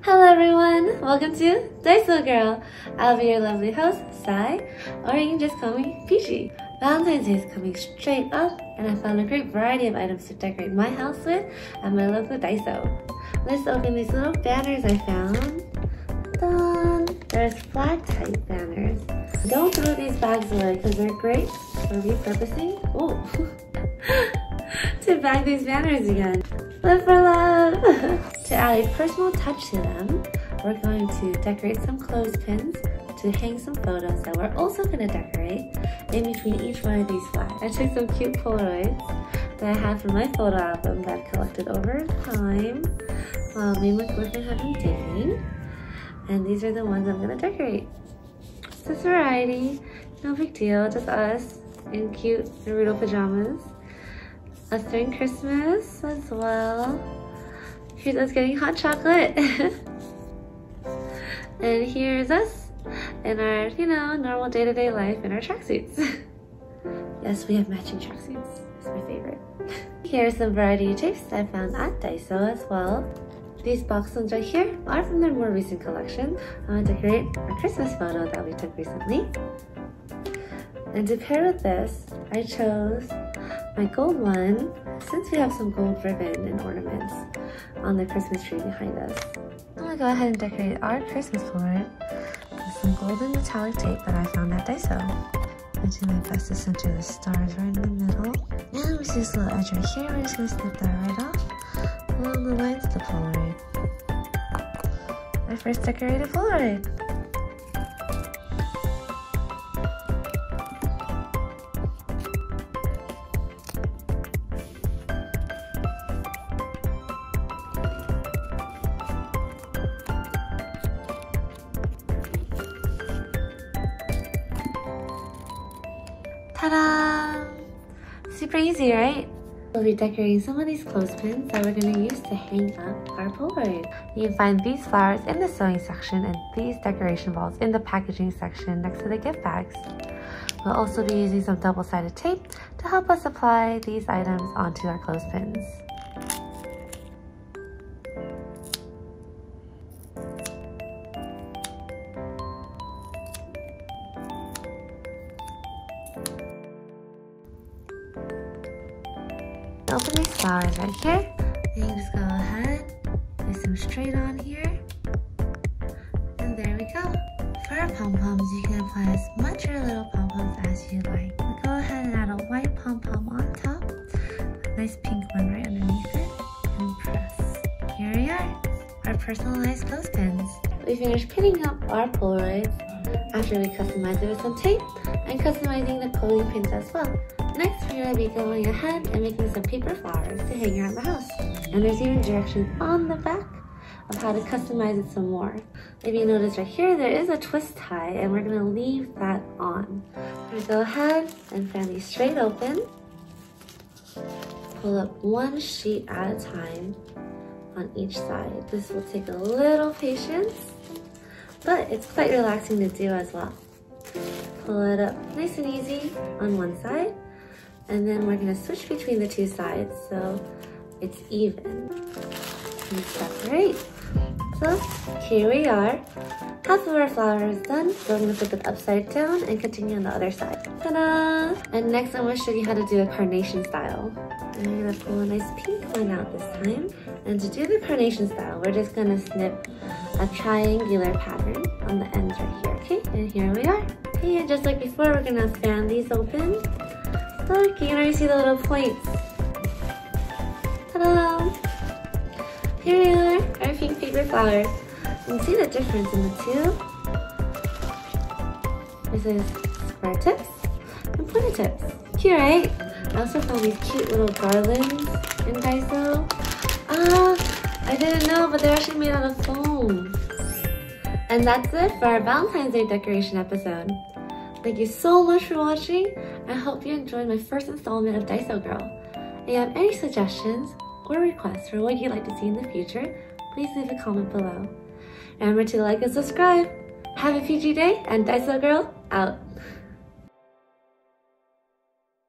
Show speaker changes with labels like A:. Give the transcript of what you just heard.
A: Hello everyone, welcome to Daiso Girl. I'll be your lovely host, Sai, or you can just call me Peachy. Valentine's Day is coming straight up, and I found a great variety of items to decorate my house with at my local Daiso. Let's open these little banners I found. Dun! There's flag type banners. Don't throw these bags away because they're great for repurposing. Oh! to bag these banners again. Live for love! to add a personal touch to them, we're going to decorate some clothespins to hang some photos that we're also going to decorate in between each one of these flags. I took some cute Polaroids that I have from my photo album that I've collected over time while me and my boyfriend have been dating. And these are the ones I'm going to decorate. It's just variety, no big deal, just us in cute Naruto pajamas us during Christmas as well. Here's us getting hot chocolate. and here's us in our, you know, normal day-to-day -day life in our tracksuits. yes, we have matching tracksuits. It's my favorite. Here's some variety tapes I found at Daiso as well. These box ones right here are from their more recent collection. I want to decorate our Christmas photo that we took recently. And to pair with this, I chose my gold one, since we have some gold ribbon and ornaments on the Christmas tree behind us, I'm gonna go ahead and decorate our Christmas board with some golden metallic tape that I found at Daiso. I do my best to center the stars right in the middle. And we see this little edge right here, we're just gonna snip that right off along the lines of the Polaroid. I first decorated Polaroid. Ta-da! Super easy, right? We'll be decorating some of these clothespins that we're going to use to hang up our Polaroid. You can find these flowers in the sewing section and these decoration balls in the packaging section next to the gift bags. We'll also be using some double-sided tape to help us apply these items onto our clothespins. Open these flowers right here. And you just go ahead, place them straight on here. And there we go. For our pom-poms, you can apply as much or little pom-poms as you like. We go ahead and add a white pom-pom on top, a nice pink one right underneath it, and press. Here we are, our personalized clothespins. We finished pinning up our Polaroids after we customized it with some tape and customizing the clothing pins as well. Next, we're going to be going ahead and making some paper flowers to hang around the house. And there's even directions on the back of how to customize it some more. If you notice right here, there is a twist tie and we're going to leave that on. We're going to go ahead and fan these straight open. Pull up one sheet at a time on each side. This will take a little patience, but it's quite relaxing to do as well. Pull it up nice and easy on one side and then we're gonna switch between the two sides so it's even and separate. So here we are. Half of our flower is done, so I'm gonna flip it upside down and continue on the other side. Ta-da! And next I'm gonna show you how to do a carnation style. And I'm gonna pull a nice pink one out this time. And to do the carnation style, we're just gonna snip a triangular pattern on the ends right here, okay? And here we are. Okay, and just like before, we're gonna fan these open Look, you can already see the little points. Ta-da! Here we are, our pink paper flowers. You can see the difference in the two. This is square tips and pointed tips. Cute, right? I also found these cute little garlands in Daiso. I didn't know, but they're actually made out of foam. And that's it for our Valentine's Day decoration episode. Thank you so much for watching. I hope you enjoyed my first installment of Daiso Girl. If you have any suggestions or requests for what you'd like to see in the future, please leave a comment below. Remember to like and subscribe. Have a Peachy day and Daiso Girl out.